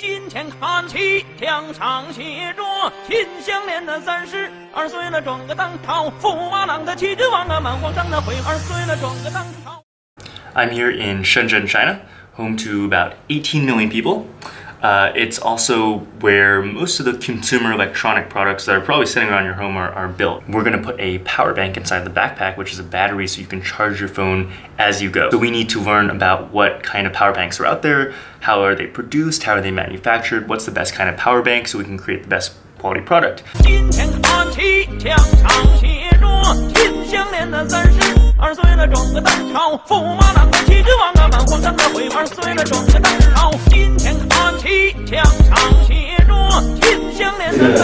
金钱看齐，墙上写着“秦香莲的三十二岁了，转个当朝；驸马郎的齐君王啊，满皇上的回二岁了，转个当朝。” I'm here in Shenzhen, China, home to about 18 million people. Uh, it's also where most of the consumer electronic products that are probably sitting around your home are, are built. We're gonna put a power bank inside the backpack, which is a battery so you can charge your phone as you go. So we need to learn about what kind of power banks are out there, how are they produced, how are they manufactured, what's the best kind of power bank so we can create the best quality product. 墙上写着“秦香莲”的字。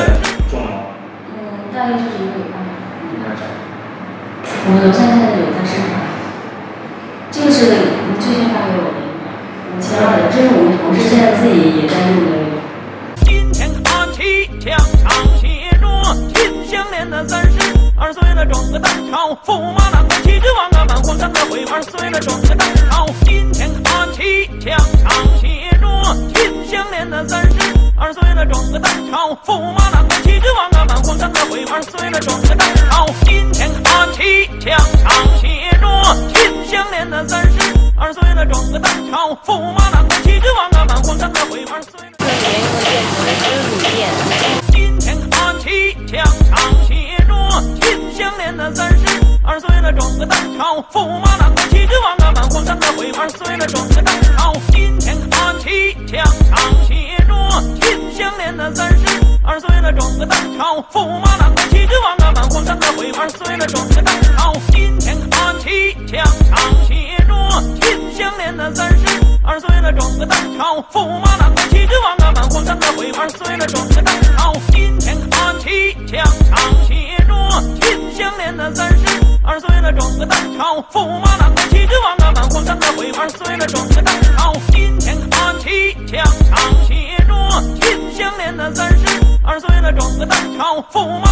重吗？嗯，大概就是一个礼拜。一个礼拜。我们楼下现在有在生产。这个是你最先发给我的，五千二的，这是我们同事现在自己也在用的。今天看齐，墙上写着“秦香莲”的字。二岁了，转个当朝；驸马郎的齐君王啊，满皇上的回二岁了，转个当朝。今天看齐，墙上写着“秦香莲”的字二岁了，转个当朝；驸马郎的齐君王啊，满皇上的回二岁了，转个当朝。今天看齐，墙上写着“秦香莲”的字二岁了，转个当朝；驸马郎的齐君王啊，满皇上的回二岁。这里面用的电池是锂电。今天看齐，墙上。的三十二岁了，转个当朝；驸朝；驸马郎的齐君王啊，满皇上的回二岁了，转个当朝。今天看齐，墙上写着“秦香莲”的三十二岁了，转个当朝；驸马郎的齐君王啊，满皇上的回二岁了，转个当朝。今天看齐，墙上写着“秦香莲”。的三十二岁了，转个当朝；驸马郎的齐君王啊，满皇上的回二岁了，转个当墙